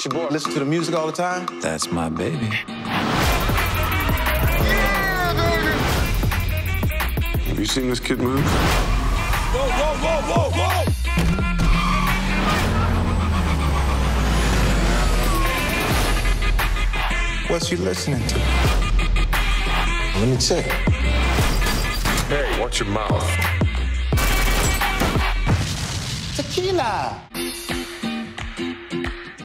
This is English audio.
It's your boy. Listen to the music all the time. That's my baby. Have you seen this kid move? Whoa, whoa, whoa, whoa, whoa! What's you listening to? Let me check. Hey, watch your mouth. Tequila.